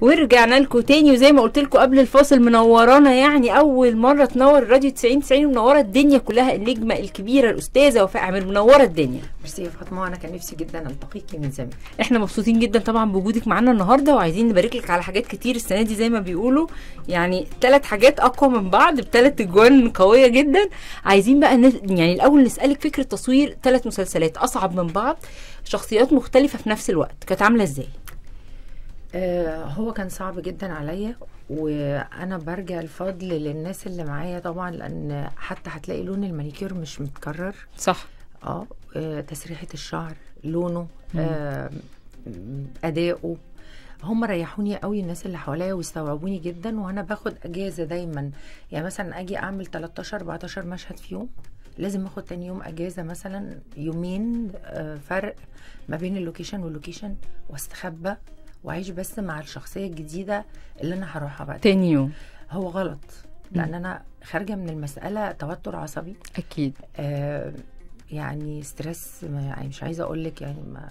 ورجعنا لكم تاني وزي ما قلت لكم قبل الفاصل منورانا يعني أول مرة تنور الراديو 90 90 ومنورة الدنيا كلها النجمة الكبيرة الأستاذة وفاء عامر منورة الدنيا. ميرسي يا فاطمة أنا كان نفسي جدا التقيكي من زمان. إحنا مبسوطين جدا طبعا بوجودك معانا النهارده وعايزين نبارك لك على حاجات كتير السنة دي زي ما بيقولوا. يعني ثلاث حاجات أقوى من بعض بثلاث أجوان قوية جدا. عايزين بقى نس... يعني الأول نسألك فكرة تصوير ثلاث مسلسلات أصعب من بعض شخصيات مختلفة في نفس الوقت. كانت عاملة إزاي؟ هو كان صعب جدا عليا وأنا برجع الفضل للناس اللي معايا طبعا لأن حتى هتلاقي لون المانيكير مش متكرر. صح. آه آه، تسريحة الشعر لونه آه أداؤه. هم ريحوني قوي الناس اللي حواليا واستوعبوني جدا وأنا باخد أجازة دايما. يعني مثلا أجي أعمل 13 14 مشهد في يوم لازم آخد تاني يوم أجازة مثلا يومين آه، فرق ما بين ال location وال location واستخبى. وأعيش بس مع الشخصية الجديدة اللي أنا هروحها بعد. تاني يوم. هو غلط لأن أنا خارجة من المسألة توتر عصبي. أكيد. آه يعني stress يعني مش عايزة أقول لك يعني ما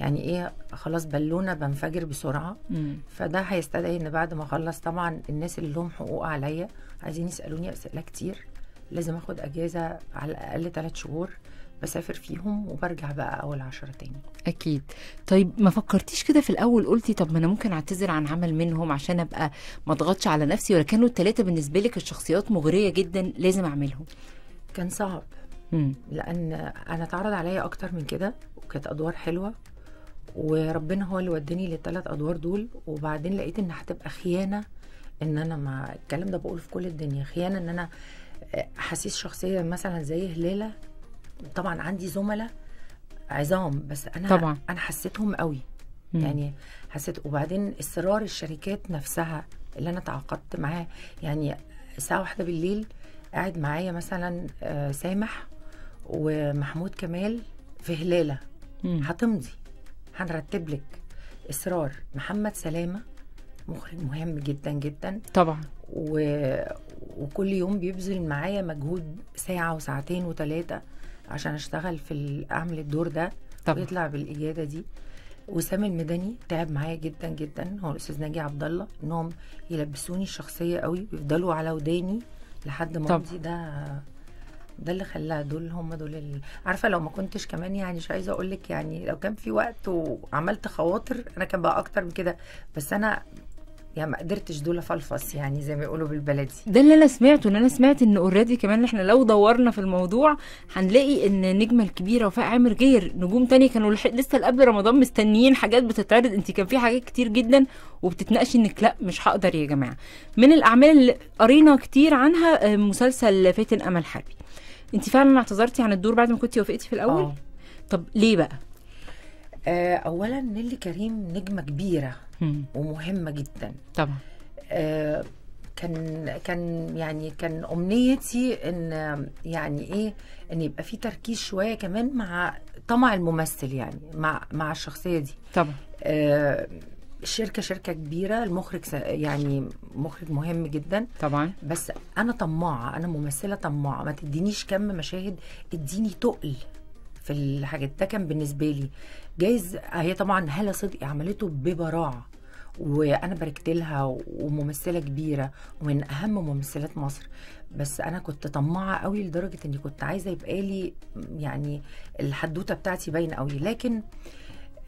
يعني إيه خلاص بالونة بنفجر بسرعة. مم. فده هيستدعي إن بعد ما أخلص طبعا الناس اللي لهم حقوق عليا عايزين يسألوني أسئلة كتير. لازم آخد أجازة على الأقل ثلاث شهور. بسافر فيهم وبرجع بقى أول عشرة تاني. أكيد. طيب ما فكرتيش كده في الأول؟ قلتي طب ما أنا ممكن أعتذر عن عمل منهم عشان أبقى ما أضغطش على نفسي ولا كانوا الثلاثه بالنسبة لك الشخصيات مغرية جدا لازم أعملهم. كان صعب. مم. لأن أنا اتعرض عليا أكتر من كده وكانت أدوار حلوة وربنا هو اللي وداني للثلاث أدوار دول. وبعدين لقيت إن هتبقى خيانة إن أنا مع الكلام ده بقوله في كل الدنيا خيانة إن أنا احاسيس شخصية مثلا زي هلالة طبعا عندي زملاء عظام بس أنا طبعا. أنا حسيتهم قوي. مم. يعني حسيت وبعدين اصرار الشركات نفسها اللي أنا تعاقدت معاه يعني الساعة واحدة بالليل قاعد معايا مثلا آه، سامح ومحمود كمال في هلالة. هتمضي. هنرتب لك. إصرار. محمد سلامة مخرج مهم جدا جدا. طبعا. و... وكل يوم بيبذل معايا مجهود ساعة وساعتين وثلاثه عشان اشتغل في اعمل الدور ده طبعا. ويطلع بالاجاده دي. وسام المدني تعب معايا جدا جدا. هو الأستاذ ناجي عبد الله إنهم يلبسوني الشخصية قوي ويفضلوا على وداني لحد ما. امضي ده ده اللي خلاها دول هم دول ال... عارفة لو ما كنتش كمان يعني مش عايزة أقول لك يعني لو كان في وقت وعملت خواطر أنا كان بقى أكتر من كده. بس أنا يعني ما قدرتش دول أفلفص يعني زي ما يقولوا بالبلدي. ده اللي أنا سمعته إن أنا سمعت إن اوريدي كمان إحنا لو دورنا في الموضوع هنلاقي إن النجمه الكبيرة وفاء عامر غير نجوم تانية كانوا لح- لسه قبل رمضان مستنيين حاجات بتتعرض. انت كان في حاجات كتير جدا وبتتناقشي إنك لأ مش هقدر يا جماعة. من الأعمال اللي قرينا كتير عنها آه، مسلسل فاتن أمل حربي انت فعلا اعتذرتي عن الدور بعد ما كنتي وافقتي في الأول؟ آه. طب ليه بقى؟ آه اولا نيلي كريم نجمة كبيرة. ومهمة جدا. طبعا. آه، كان كان يعني كان أمنيتي إن يعني إيه إن يبقى في تركيز شوية كمان مع طمع الممثل يعني مع مع الشخصية دي. طبعا. آه، الشركة شركة كبيرة المخرج يعني مخرج مهم جدا. طبعا. بس أنا طماعة أنا ممثلة طماعة. ما تدينيش كم مشاهد اديني تقل في الحاجات. ده كان بالنسبة لي. جايز هي طبعا هالة صدقي عملته ببراعة. وأنا باركت لها وممثلة كبيرة ومن أهم ممثلات مصر بس أنا كنت طماعة قوي لدرجة إني كنت عايزة يبقى لي يعني الحدوتة بتاعتي باينة قوي لكن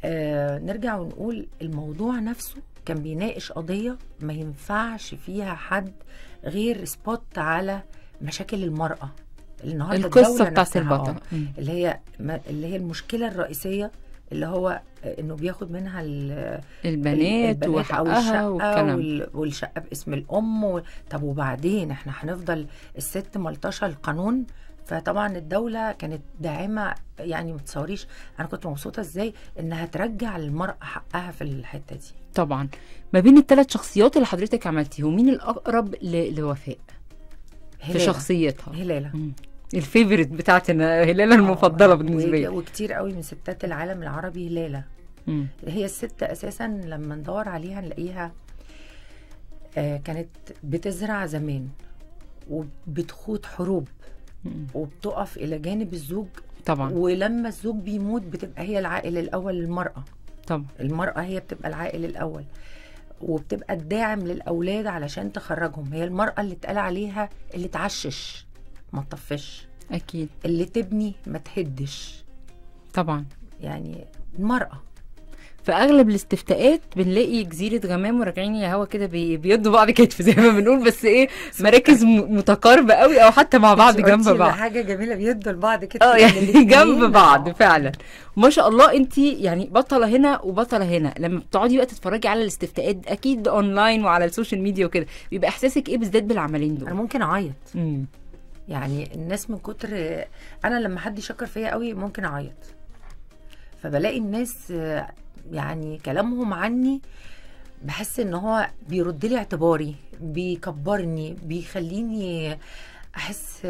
آه نرجع ونقول الموضوع نفسه كان بيناقش قضية ما ينفعش فيها حد غير سبوت على مشاكل المرأة النهارده القصة بتاعت البطل آه. مم. اللي هي اللي هي المشكلة الرئيسية اللي هو إنه بياخد منها ال- البنات أو وحقها الشقة والكلام وال- والشقة باسم الأم و... طب وبعدين إحنا هنفضل الست ملطشه القانون فطبعا الدولة كانت داعمة يعني ما تصوريش أنا كنت مبسوطة إزاي إنها ترجع للمراه حقها في الحتة دي طبعا ما بين الثلاث شخصيات اللي حضرتك عملتيهم مين الأقرب. لوفاء في. شخصيتها هلالة مم. الفيفوريت بتاعتنا هلالة المفضلة آه، بالنسبة وك- لي. وكتير قوي من ستات العالم العربي هلاله مم. هي الست أساسا لما ندور عليها نلاقيها آه، كانت بتزرع زمان وبتخوض حروب مم. وبتقف إلى جانب الزوج طبعا. ولما الزوج بيموت بتبقى هي العائل الأول للمرأة. طبعا. المرأة هي بتبقى العائل الأول. وبتبقى الداعم للأولاد علشان تخرجهم. هي المرأة اللي اتقال عليها اللي تعشش ما تطفش. أكيد. اللي تبني ما تهدش طبعا. يعني المرأة. في أغلب الاستفتاءات بنلاقي جزيرة غمام وراجعين يا هوا كده بي- بيدوا بعض كتف زي ما بنقول بس إيه مراكز متقاربة قوي أو حتى مع بعض جنب بعض. حاجة جميلة بيدوا لبعض كده. آه يعني الاتنين. جنب بعض. فعلا. ما شاء الله أنت يعني بطلة هنا وبطلة هنا. لما بتقعدي بقى تتفرجي على الاستفتاءات أكيد اونلاين وعلى ال social media وكده بيبقى إحساسك إيه بالذات بالعملين أنا دول ممكن أعيط. يعني الناس من كتر أنا لما حد يشكر فيا قوي ممكن أعيط. فبلاقي الناس يعني كلامهم عني بحس إن هو بيرد لي اعتباري بيكبرني بيخليني أحس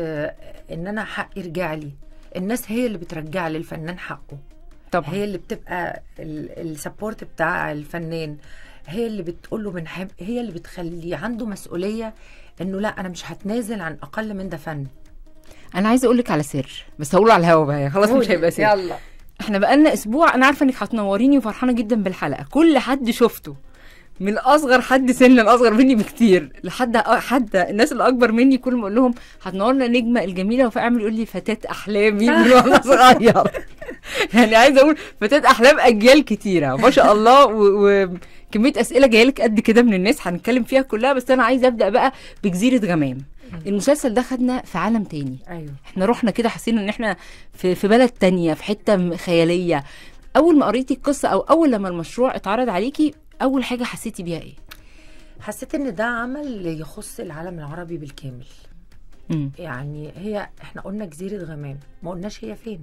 إن أنا حقي رجع لي. الناس هي اللي بترجع للفنان حقه. طبعا. هي اللي بتبقى ال support بتاع الفنان. هي اللي بتقول له بنحب هي اللي بتخلي عنده مسؤولية انه لا أنا مش هتنازل عن أقل من ده فن. أنا عايزه أقول لك على سر بس هقوله على الهوا بقى. خلاص مش هيبقى سر. يلا. إحنا بقالنا أسبوع أنا عارفه انك هتنوريني وفرحانه جدا بالحلقة. كل حد شفته. من الاصغر حد سنا الاصغر مني بكتير. لحد حتى الناس الاكبر مني كل ما أقول لهم هتنورنا نجمة الجميلة وفاء عامل يقول لي فتاة أحلامي. من وأنا صغير. يعني عايزة أقول فتاة أحلام أجيال كتيرة. ما شاء الله. و... وكميه أسئلة جاية لك قد كده من الناس هنتكلم فيها كلها بس أنا عايزه أبدأ بقى بجزيرة غمام. المسلسل ده خدنا في عالم تاني. أيوه. إحنا رحنا كده حسينا إن إحنا في في بلد تانية في حتة خيالية. أول ما قريتي القصة أو أول لما المشروع اتعرض عليكي أول حاجة حسيتي بيها إيه؟ حسيت إن ده عمل يخص العالم العربي بالكامل. امم يعني هي إحنا قلنا جزيرة غمام ما قلناش هي فين.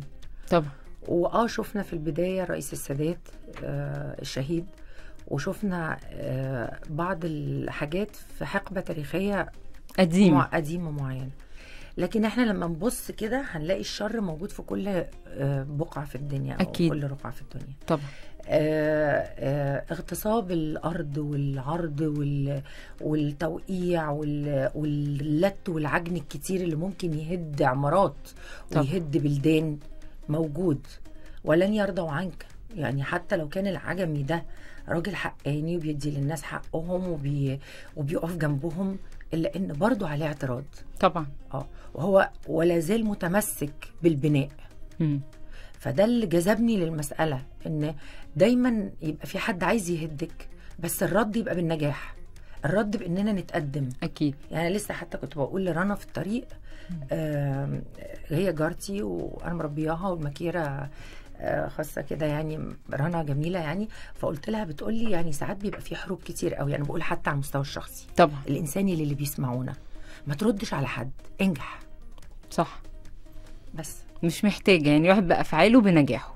طبعا. وآه شفنا في البداية رئيس السادات آه الشهيد وشفنا آه بعض الحاجات في حقبة تاريخية قديم مع قديمة معينة. لكن إحنا لما نبص كده هنلاقي الشر موجود في كل آه، بقعة في الدنيا أو أكيد. كل رقعة في الدنيا. طبعا. آه، اغتصاب الأرض والعرض وال- والتوقيع وال- واللت والعجن الكتير اللي ممكن يهد عمارات. ويهد بلدان موجود ولن يرضوا عنك. يعني حتى لو كان العجمي ده راجل حقاني وبيدي للناس حقهم وبي وبيقف جنبهم إلا إن برضه عليه اعتراض. طبعا. آه. وهو ولا زال متمسك بالبناء. امم فده اللي جذبني للمسألة إن دايما يبقى في حد عايز يهدك بس الرد يبقى بالنجاح. الرد بإننا نتقدم. أكيد. يعني لسه حتى كنت بقول لرنا في الطريق آم، هي جارتي وأنا مربياها والمكيرة خاصة كده يعني رنا جميلة يعني فقلت لها بتقول لي يعني ساعات بيبقى في حروب كتير قوي أنا بقول حتى على المستوى الشخصي. طبعا. الإنساني اللي بيسمعونا. ما تردش على حد انجح. صح. بس. مش محتاجه يعني واحد بافعاله بنجاحه.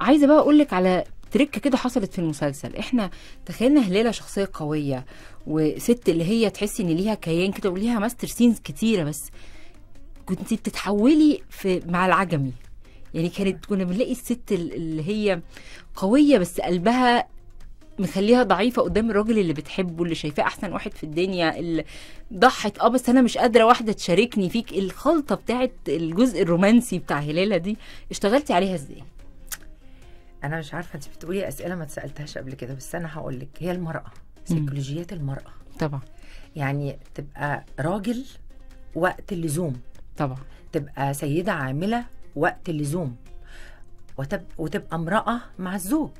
عايزة بقى أقول لك على تركه كده حصلت في المسلسل. إحنا تخيلنا هلالة شخصية قوية وست اللي هي تحسي إن ليها كيان كده وليها master scenes كتيرة بس كنت بتتحولي في مع العجمي. يعني كانت كنا بنلاقي الست ال- اللي هي قوية بس قلبها مخليها ضعيفة قدام الراجل اللي بتحبه اللي شايفاه أحسن واحد في الدنيا اللي ضحت. آه بس أنا مش قادرة واحدة تشاركني فيك الخلطة بتاعت الجزء الرومانسي بتاع هلالة دي. اشتغلتي عليها إزاي؟ أنا مش عارفة انت بتقولي أسئلة ما اتسألتهاش قبل كده بس أنا هقول لك هي المرأة سيكولوجيات المرأة. طبعا. يعني تبقى راجل وقت اللزوم. طبعا. تبقى سيدة عاملة وقت اللزوم وتب... وتبقى امرأة مع الزوج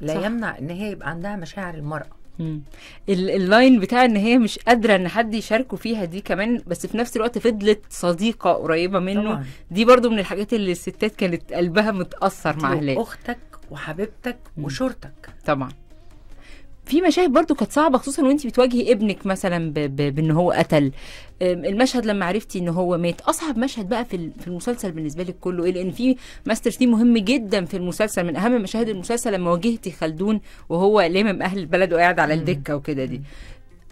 لا صح. يمنع إن هي يبقى عندها مشاعر المرأة مم. ال- اللاين بتاع إن هي مش قادرة إن حد يشاركه فيها دي كمان بس في نفس الوقت فضلت صديقة قريبة منه طبعاً. دي برضو من الحاجات اللي الستات كانت قلبها متأثر مع هلال أختك وحبيبتك. وشورتك طبعا في مشاهد برضو كانت صعبة خصوصا وانت بتواجهي ابنك مثلا ب... ب... بأن هو قتل. المشهد لما عرفتي إن هو مات أصعب مشهد بقى في في المسلسل بالنسبة لك كله إيه؟ لأن في ماستر سين مهم جدا في المسلسل من أهم مشاهد المسلسل لما واجهتي خلدون وهو لامم أهل البلد وقاعد على الدكة وكده دي.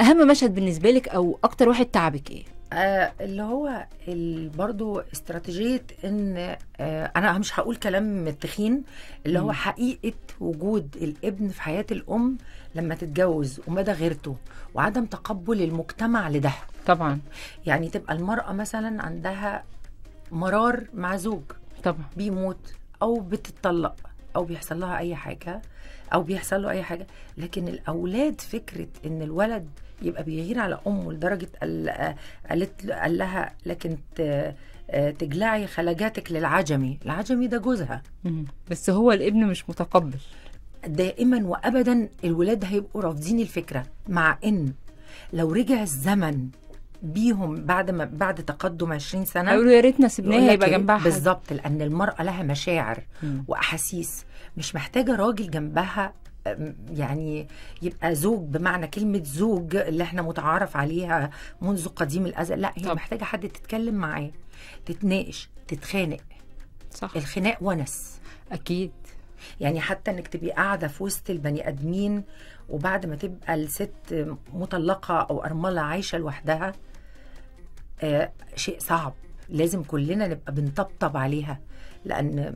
أهم مشهد بالنسبة لك أو أكتر واحد تعبك إيه؟ آه اللي هو برضو استراتيجية إن آه أنا مش هقول كلام تخين اللي هو. حقيقة وجود الابن في حياة الأم لما تتجوز ومدى غيرته وعدم تقبل المجتمع لده. طبعا. يعني تبقى المرأة مثلا عندها مرار مع زوج. طبعا. بيموت أو بتتطلق أو بيحصل لها أي حاجة أو بيحصل له أي حاجة. لكن الأولاد فكرة إن الولد يبقى بيغير على أمه لدرجة قال- قالت قال لها لكن تجلعي خلاجاتك للعجمي. العجمي ده جوزها. بس هو الابن مش متقبل. دائما وابدا الولاد هيبقوا رافضين الفكرة مع إن لو رجع الزمن بيهم بعد ما بعد تقدم 20 سنة هيقولوا يا ريتنا سيبناها يبقى؟ جنبها حد. بالظبط لأن المرأة لها مشاعر مم. وأحاسيس مش محتاجة راجل جنبها يعني يبقى زوج بمعنى كلمة زوج اللي إحنا متعارف عليها منذ قديم الأزل لا هي طب. محتاجة حد تتكلم معاه تتناقش تتخانق صح الخناق ونس أكيد يعني حتى إنك تبقي قاعدة في وسط البني آدمين وبعد ما تبقى الست مطلقة أو أرملة عايشة لوحدها آه شيء صعب. لازم كلنا نبقى بنطبطب عليها لأن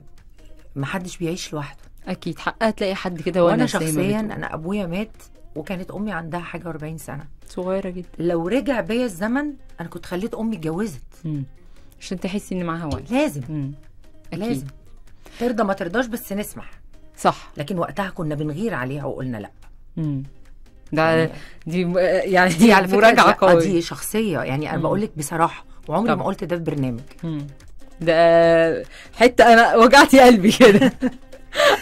ما حدش بيعيش لوحده. أكيد. حقها تلاقي حد كده وأنا شخصيا. أنا أبويا مات وكانت أمي عندها حاجة 40 سنة. صغيرة جدا. لو رجع بيا الزمن أنا كنت خليت أمي اتجوزت. عشان تحسي إن معاها ولد لازم. مم. أكيد. لازم. ترضى ما ترضاش بس نسمح صح لكن وقتها كنا بنغير عليها وقلنا لأ مم. ده يعني- دي يعني دي على فكرة مراجعة دي, قوية دي شخصية يعني أنا. بقول لك بصراحة وعمري طبعا. ما قلت ده في برنامج مم. ده حتة أنا وجعتي قلبي كده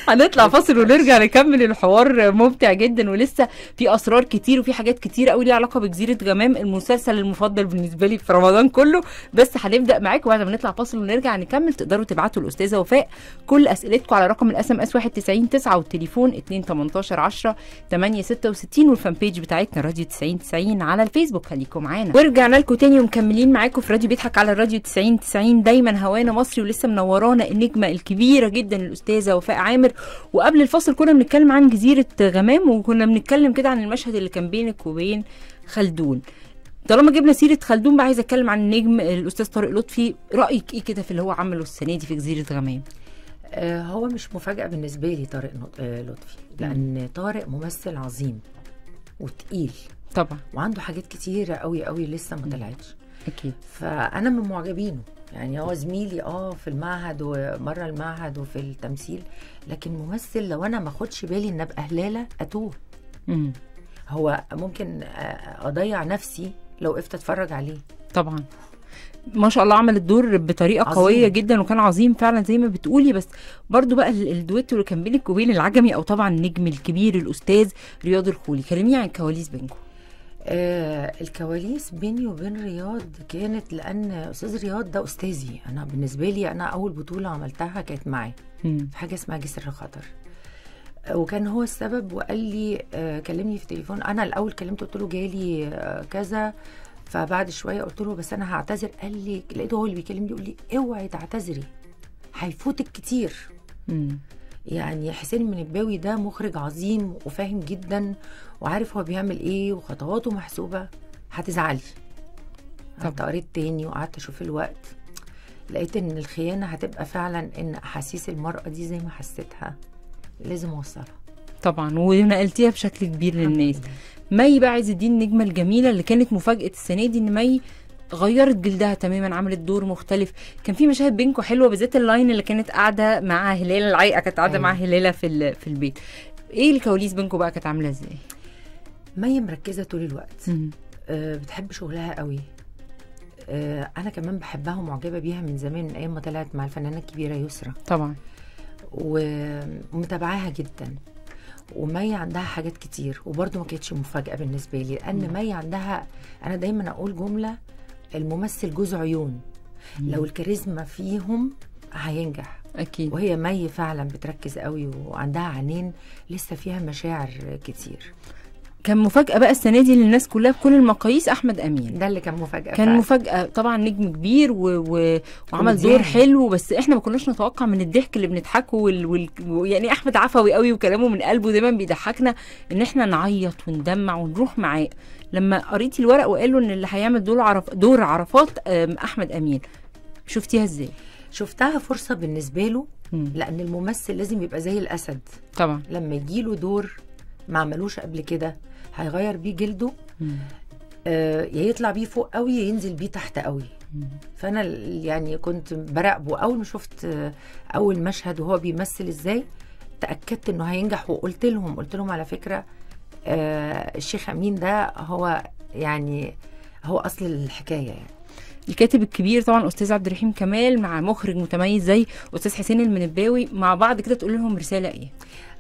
هنطلع فاصل ونرجع نكمل الحوار ممتع جدا ولسه في أسرار كتير وفي حاجات كتير قوي ليها علاقة بجزيرة غمام المسلسل المفضل بالنسبة لي في رمضان كله. بس هنبدأ معاكم بعد ما نطلع فاصل ونرجع نكمل تقدروا تبعتوا الأستاذة وفاء كل أسئلتكم على رقم ال SMS 91 9 والتليفون 2 18 10 8 66 وال fan page بتاعتنا راديو 90 90 على الفيسبوك. خليكم معانا. ورجعنا لكم تاني ومكملين معاكم في راديو بيضحك على الراديو 90 90 دايما هوانا مصري ولسه منورانا النجمة الكبيرة جدا الاستاذه وفاء عامر. وقبل الفاصل كنا بنتكلم عن جزيرة غمام وكنا بنتكلم كده عن المشهد اللي كان بينك وبين خلدون. طالما جبنا سيرة خلدون بقى عايزه أتكلم عن النجم الأستاذ طارق لطفي. رأيك إيه كده في اللي هو عمله السنة دي في جزيرة غمام؟ آه هو مش مفاجأة بالنسبة لي طارق آه لطفي لأن طارق ممثل عظيم وتقيل. طبعا. وعنده حاجات كتيرة قوي قوي لسه ما طلعتش. أكيد. فأنا من معجبينه. يعني هو زميلي آه في المعهد وبره المعهد وفي التمثيل لكن ممثل لو أنا ما أخدش بالي إن أبقى هلالة أتوه. هو ممكن آه، أضيع نفسي لو وقفت أتفرج عليه. طبعا. ما شاء الله عمل الدور بطريقة عظيم. قوية جدا وكان عظيم فعلا زي ما بتقولي. بس برضو بقى ال- الدويتو اللي كان بينك وبين العجمي أو طبعا النجم الكبير الأستاذ رياض الخولي. كلميني عن الكواليس بينكم. آه الكواليس بيني وبين رياض كانت لأن أستاذ رياض ده أستاذي. أنا بالنسبة لي أنا أول بطولة عملتها كانت معاه. في حاجة اسمها جسر الخطر. آه، وكان هو السبب وقال لي آه كلمني في التليفون. أنا الأول كلمته قلت له جالي آه كذا. فبعد شوية قلت له بس أنا هعتذر. قال لي لقيته هو اللي بيكلمني يقول لي أوعي تعتذري هيفوتك كتير. مم. يعني حسين المنباوي ده مخرج عظيم وفاهم جدا وعارف هو بيعمل إيه وخطواته محسوبة هتزعلي. قعدت. قريت تاني وقعدت أشوف الوقت لقيت إن الخيانة هتبقى فعلا إن أحاسيس المرأة دي زي ما حسيتها لازم أوصلها. طبعا ونقلتيها بشكل كبير للناس. مي بقى عز الدين النجمة الجميلة اللي كانت مفاجأة السنة دي إن مي غيرت جلدها تماما عملت دور مختلف. كان في مشاهد بينكم حلوة بالذات ال line اللي كانت قاعدة مع هلال العيقه كانت قاعدة. مع هلالة في في البيت. إيه الكواليس بينكم بقى كانت عاملة إزاي؟ مي مركزة طول الوقت. أه بتحب شغلها قوي. أه أنا كمان بحبها ومعجبة بيها من زمان من أيام ما طلعت مع الفنانة الكبيرة يسرا. طبعا. ومتابعاها جدا. ومي عندها حاجات كتير وبرضه ما كانتش مفاجأة بالنسبة لي لأن مي عندها أنا دايما أقول جملة الممثل جوز عيون. لو الكاريزما فيهم هينجح. أكيد. وهي مي فعلا بتركز قوي وعندها عينين لسه فيها مشاعر كتير. كان مفاجأة بقى السنة دي للناس كلها بكل المقاييس أحمد أمين. ده اللي كان مفاجأة كان فعلا. مفاجأة. طبعا نجم كبير و... و... وعمل. دور حلو بس إحنا ما كناش نتوقع من الضحك اللي بنضحكه وال... وال... يعني أحمد عفوي قوي وكلامه من قلبه دايما بيضحكنا إن إحنا نعيط وندمع ونروح معاه. لما قريتي الورق وقالوا إن اللي هيعمل دور عرف... دور عرفات أحمد أمين شفتيها إزاي؟ شفتها فرصة بالنسبة له مم. لأن الممثل لازم يبقى زي الأسد طبعا لما يجيله دور ما عملوش قبل كده هيغير بيه جلده مم. آه، يا يطلع بيه فوق قوي يا ينزل بيه تحت قوي مم. فأنا يعني كنت براقبه أول ما شفت آه، أول مشهد وهو بيمثل إزاي تأكدت إنه هينجح وقلت لهم قلت لهم على فكرة الشيخ أمين ده هو يعني هو أصل الحكاية يعني. الكاتب الكبير طبعا أستاذ عبد الرحيم كمال مع مخرج متميز زي أستاذ حسين المنباوي مع بعض كده تقول لهم رسالة إيه؟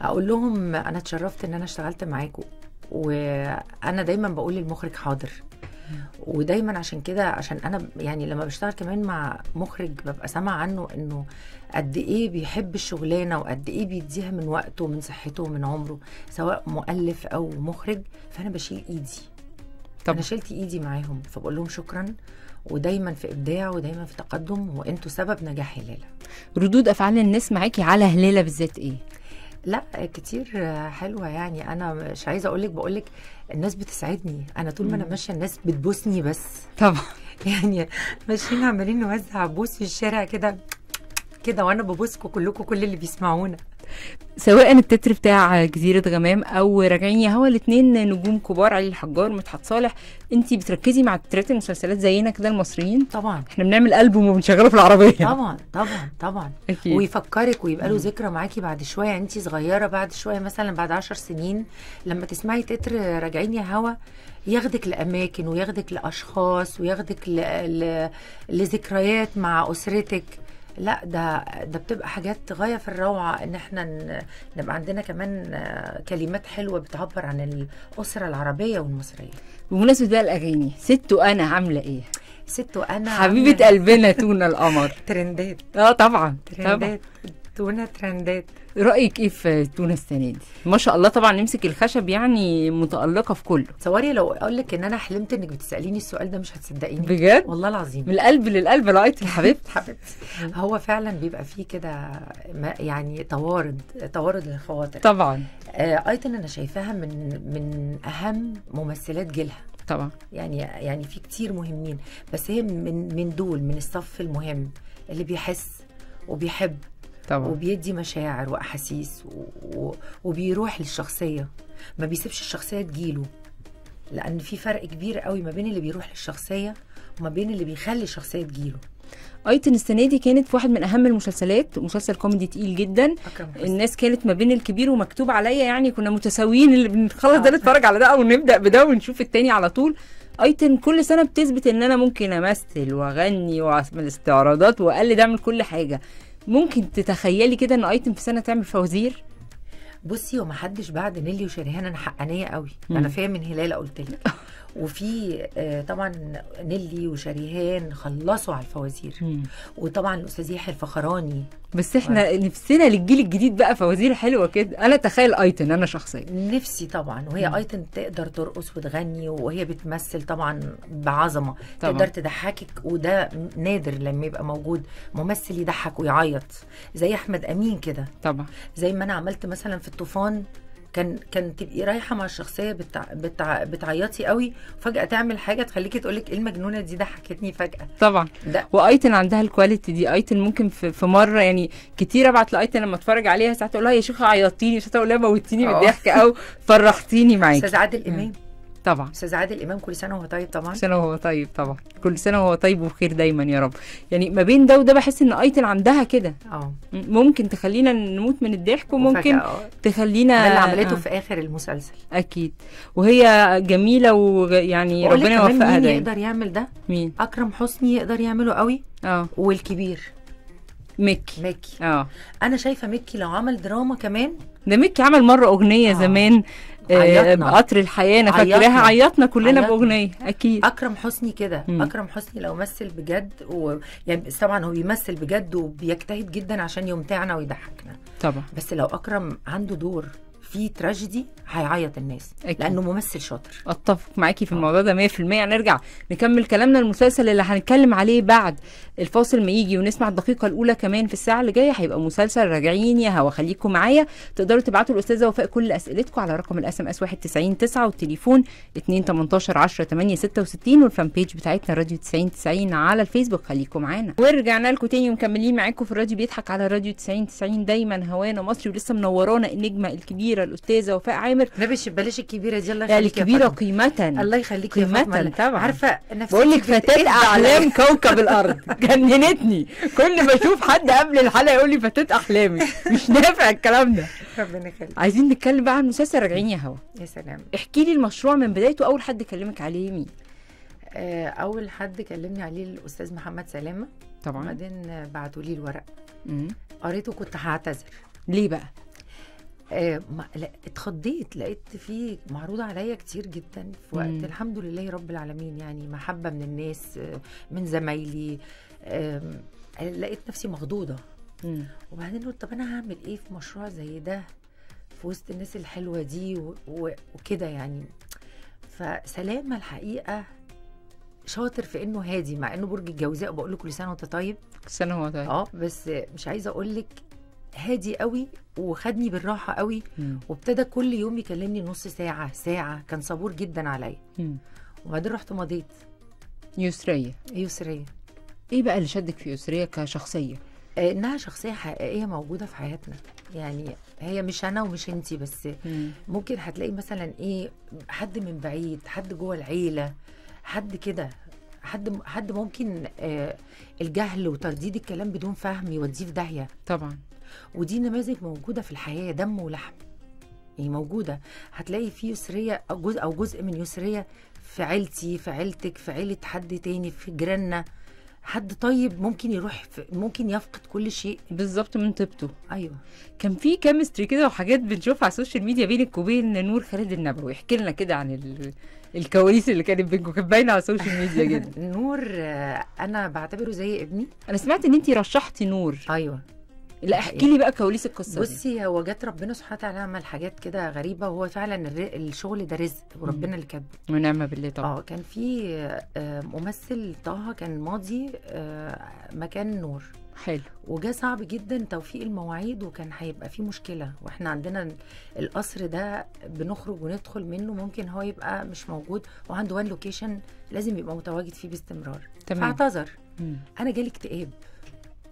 أقول لهم أنا اتشرفت إن أنا اشتغلت معاكم وأنا دايما بقول للمخرج حاضر. ودايما عشان كده عشان أنا يعني لما بشتغل كمان مع مخرج ببقى سامعة عنه إنه قد إيه بيحب الشغلانة وقد إيه بيديها من وقته ومن صحته ومن عمره سواء مؤلف أو مخرج. فأنا بشيل إيدي. طبعا. أنا شلت إيدي معاهم فبقول لهم شكرا. ودايما في إبداع ودايما في تقدم وأنتوا سبب نجاح هلاله ردود أفعال الناس معاكي على هلاله بالذات إيه؟ لا كتير حلوة يعني. أنا مش عايزة أقول لك بقول لك الناس بتساعدني أنا طول ما أنا ماشية الناس بتبوسني بس. طبعا. يعني ماشيين عمالين نوزع بوس في الشارع كده. كده وأنا ببوسكم كلكم كل اللي بيسمعونا. سواء التتر بتاع جزيرة غمام أو راجعين يا هوا الاتنين نجوم كبار علي الحجار ومدحت صالح. انتي بتركزي مع تترات المسلسلات زينا كده المصريين؟ طبعا. إحنا بنعمل ألبوم وبنشغله في العربية. طبعا طبعا طبعا. أكيد. ويفكرك ويبقى له ذكرى معاكي بعد شوية. انت صغيرة بعد شوية مثلا بعد عشر سنين لما تسمعي تتر راجعين يا هوا ياخدك لأماكن وياخدك لأشخاص وياخدك ل... ل... لذكريات مع أسرتك. لا ده ده بتبقى حاجات غاية في الروعة إن إحنا نبقى عندنا كمان آه، كلمات حلوة بتعبر عن الأسرة العربية والمصرية. بمناسبة بقى الأغاني ست وأنا عاملة إيه؟ ست وأنا عاملة قلبنا تونا القمر. ترندات. آه طبعا طبعا. ترندات. تونا ترندات. رأيك إيه في تونا السنة دي؟ ما شاء الله طبعا نمسك الخشب يعني متألقة في كله. تصوري لو أقول لك إن أنا حلمت إنك بتسأليني السؤال ده مش هتصدقيني. بجد؟ والله العظيم. من القلب للقلب لقيت حبيبتي حبيبتي. هو فعلا بيبقى فيه كده يعني توارد توارد الخواطر طبعا. آه ايتن أنا شايفاها من من أهم ممثلات جيلها. طبعا. يعني يعني في كتير مهمين بس هي من من دول من الصف المهم اللي بيحس وبيحب. طبعا. وبيدي مشاعر وأحاسيس و... وبيروح للشخصية. ما بيسيبش الشخصية تجيله لأن في فرق كبير قوي ما بين اللي بيروح للشخصية وما بين اللي بيخلي الشخصية تجيله. أيتن السنة دي كانت في واحد من أهم المسلسلات مسلسل كوميدي تقيل جدا. الناس كانت ما بين الكبير ومكتوب عليا يعني كنا متساويين. اللي بنخلص ده نتفرج على ده أو نبدأ بده ونشوف التاني على طول. أيتن كل سنة بتثبت إن أنا ممكن أمثل وأغني وأعمل استعراضات واقلد اعمل كل حاجة. ممكن تتخيلي كده ان ايتن في سنة تعمل فوازير؟ بصي وما حدش بعد نيلي وشريهان أنا حقانية قوي. أنا فيا من هلال قلت لك. وفي آه، طبعا نيلي وشريهان خلصوا على الفوازير. وطبعا الأستاذ يحيى الفخراني. بس إحنا نفسنا للجيل الجديد بقى فوازير حلوة كده. أنا تخيل أيتن أنا شخصيا. نفسي طبعا. وهي أيتن تقدر ترقص وتغني وهي بتمثل طبعا بعظمة. طبعاً. تقدر تضحكك وده نادر لما يبقى موجود. ممثل يضحك ويعيط. زي أحمد أمين كده. طبعا. زي ما أنا عملت مثلا في الطوفان. كان كان تبقي رايحة مع الشخصية بتع... بتع... بتعيطي قوي فجأة تعمل حاجة تخليكي تقول لك إيه المجنونة دي ضحكتني فجأة. طبعا. ده. وايتن عندها ال quality دي ايتن ممكن في, في مرة يعني كتير أبعت لايتن لما أتفرج عليها ساعات أقول لها يا شيخة عيطتيني ساعات أقول لها موتيني آه. بالضحك أو فرحتيني معاكي. أستاذ عادل امام طبعا. أستاذ عادل إمام كل سنة وهو طيب طبعا؟ كل سنة وهو طيب طبعا. كل سنة وهو طيب وبخير دايما يا رب. يعني ما بين ده وده بحس إن ايتن عندها كده. آه. ممكن تخلينا نموت من الضحك وممكن آه. تخلينا ده اللي عملته آه، في آخر المسلسل. أكيد. وهي جميلة ويعني ربنا يوفقها مين دايما. يقدر يعمل ده؟ مين؟ أكرم حسني يقدر يعمله قوي. آه. والكبير. ميكي. ميكي. آه. أنا شايفة ميكي لو عمل دراما كمان. ده ميكي عمل مرة أغنية آه. زمان. آه. بقطر الحياة أنا. فاكراها عيطنا كلنا. بأغنية أكيد أكرم حسني كده. أكرم حسني لو مثل بجد و... يعني طبعا هو بيمثل بجد وبيجتهد جدا عشان يمتعنا ويضحكنا طبعا بس لو أكرم عنده دور فيه تراجيدي هيعيط الناس أكيد. لأنه ممثل شاطر. أتفق معاكي في آه. الموضوع ده 100% نرجع نكمل كلامنا. المسلسل اللي هنتكلم عليه بعد الفاصل ما يجي ونسمع الدقيقة الأولى كمان في الساعة اللي جاية هيبقى مسلسل راجعين يا هوا. خليكم معايا. تقدروا تبعتوا الأستاذة وفاء كل أسئلتكم على رقم ال SMS 1909 والتليفون 2 18 10 8 66 وال fan page بتاعتنا راديو 90 90 على الفيسبوك. خليكم معانا. ورجعنا لكم تاني ومكملين معاكم في الراديو بيضحك على راديو 90 90 دايما هوانا مصري ولسه منورانا النجمة الكبيرة الكبيره الأستاذة وفاء عامر. نبش بلاش الكبيرة دي الله لا يخليك الكبيرة. قيمة. الله يخليك فاطمة. طبعا. عارفة بقول لك عليا. أحلام كوكب الأرض. جننتني. كل ما أشوف حد قبل الحلقة يقول لي فتاة أحلامي. مش نافع الكلام ده. ربنا يخليك. عايزين نتكلم بقى عن مسلسل راجعين يا هوا. يا سلام. احكي لي المشروع من بدايته. أول حد كلمك عليه مين؟ آه، أول حد كلمني عليه الأستاذ محمد سلامة. طبعا. وبعدين بعتوا لي الورق. قريته كنت هعتذر. ليه بقى؟ آه، ما لا اتخضيت لقيت فيه معروض عليا كتير جدا في وقت. مم. الحمد لله رب العالمين يعني محبة من الناس آه، من زمايلي آم، لقيت نفسي مخضوضة. مم. وبعدين قلت طب أنا هعمل إيه في مشروع زي ده؟ في وسط الناس الحلوة دي وكده يعني. فسلامة الحقيقة شاطر في إنه هادي مع إنه برج الجوزاء بقول له كل سنة وأنت طيب. سنة هو طيب. آه بس مش عايزة أقول لك هادي قوي وخدني بالراحة قوي. وابتدى كل يوم يكلمني نص ساعة ساعة. كان صبور جدا عليا. وبعدين رحت مضيت. يسرية. يسرية. إيه بقى اللي شدك في يسرية كشخصية؟ آه، إنها شخصية حقيقية موجودة في حياتنا. يعني هي مش أنا ومش أنتي بس. مم. ممكن هتلاقي مثلا إيه حد من بعيد حد جوه العيلة حد كده. حد حد ممكن آه الجهل وترديد الكلام بدون فهم يوديه في داهية. طبعا. ودي نماذج موجودة في الحياة دم ولحم. يعني موجودة. هتلاقي في يسرية أو جزء أو جزء من يسرية في عيلتي في عيلتك في عيلة حد تاني في جيراننا. حد طيب ممكن يروح ممكن يفقد كل شيء. بالظبط من طيبته. أيوه. كان في chemistry كده وحاجات بنشوفها على ال social media بينك وبين نور خالد النبوي. احكي لنا كده عن ال... الكواليس اللي كانت بينكم كانت باينة على ال social media جدا. نور أنا بعتبره زي ابني. أنا سمعت إن انت رشحتي نور. أيوه. لا احكي لي بقى كواليس القصة دي. بصي هو جت ربنا سبحانه وتعالى عمل حاجات كده غريبة وهو فعلا الشغل ده رزق وربنا اللي كاتبه. ونعمة بالله طبعا. آه كان في آه، ممثل طه كان ماضي آه، مكان نور. حلو. وجا صعب جدا توفيق المواعيد وكان هيبقى في مشكلة. وإحنا عندنا القصر ده بنخرج وندخل منه ممكن هو يبقى مش موجود. وعنده وان لوكيشن لازم يبقى متواجد فيه باستمرار. تمام. فاعتذر. مم. أنا جالي اكتئاب.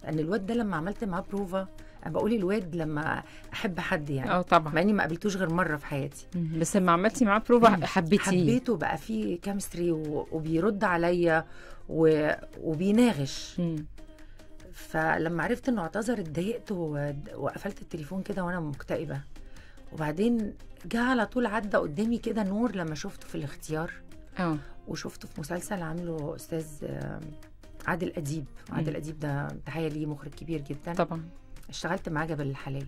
لأن الواد ده لما عملت معاه بروفا أنا بقول الواد لما أحب حد يعني. آه طبعا. مع إني ما قابلتوش غير مرة في حياتي. مم. بس لما عملتي معاه بروفا. حبيتيه. حبيته بقى فيه كيمستري وبيرد عليا و... وبيناغش. مم. فلما عرفت إنه اعتذر اتضايقت وقفلت التليفون كده وأنا مكتئبة. وبعدين جه على طول عدى قدامي كده نور لما شفته في الاختيار. آه. وشفته في مسلسل عامله أستاذ آه، عادل أديب. عادل أديب ده تحية ليه مخرج كبير جدا. طبعا. اشتغلت معاه جبل الحلال.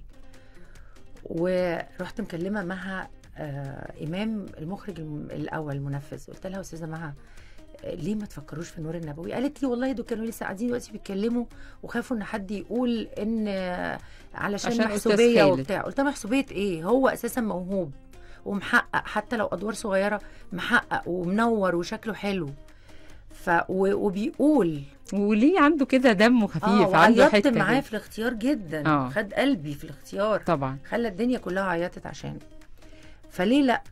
ورحت مكلمة مها آه إمام المخرج الم- الأول المنفذ. قلت لها أستاذة مها ليه ما تفكروش في نور النبوي؟ قالت لي والله دول كانوا لسه قاعدين دلوقتي بيتكلموا وخافوا إن حد يقول إن آه، علشان محسوبية. وبتاع. قلت لها محسوبية إيه؟ هو أساسا موهوب ومحقق حتى لو أدوار صغيرة محقق ومنور وشكله حلو. ف وبيقول وليه عنده كده دمه خفيف آه عنده حتة معاه. في الاختيار جدا. آه. خد قلبي في الاختيار. طبعا. خلى الدنيا كلها عيطت عشان فليه لأ؟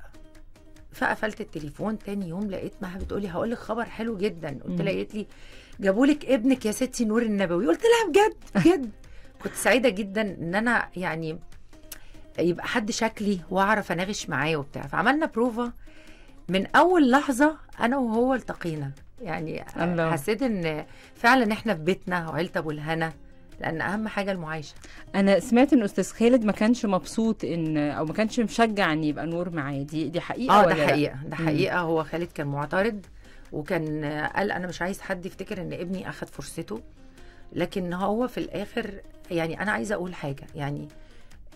فقفلت التليفون تاني يوم لقيت مها بتقولي هقول لك خبر حلو جدا. قلت. لها قالت لي جابوا لك ابنك يا ستي نور النبوي. قلت لها بجد بجد. كنت سعيدة جدا إن أنا يعني يبقى حد شكلي وأعرف أناغش معاه وبتاع. فعملنا بروفا من أول لحظة أنا وهو التقينا. يعني الله. حسيت إن فعلا إحنا في بيتنا وعيله أبو الهنا. لأن أهم حاجة المعايشة أنا سمعت إن أستاذ خالد ما كانش مبسوط إن أو ما كانش مشجع إن يبقى نور معاه دي دي حقيقة آه ده؟ حقيقة ده. حقيقة هو خالد كان معترض وكان قال أنا مش عايز حد يفتكر إن ابني أخد فرصته لكن هو في الآخر يعني أنا عايزة أقول حاجة يعني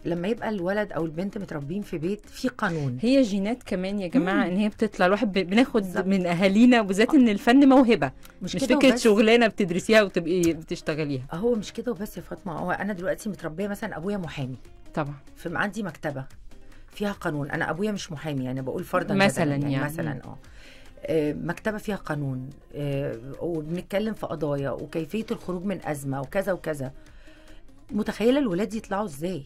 لما يبقى الولد أو البنت متربين في بيت في قانون. هي جينات كمان يا جماعة مم. إن هي بتطلع الواحد بناخد بالظبط. من أهالينا وبالذات إن الفن موهبة. مش, كده فكرة. شغلانة بتدرسيها وتبقي بتشتغليها. هو مش كده وبس يا فاطمة. هو أنا دلوقتي متربية مثلا أبويا محامي. طبعا. في عندي مكتبة فيها قانون. أنا أبويا مش محامي يعني بقول فرضا مثلاً بدلاً يعني. مثلا آه. آه، مكتبة فيها قانون آه، وبنتكلم في قضايا وكيفية الخروج من أزمة وكذا وكذا. متخيلة الولاد يطلعوا إزاي؟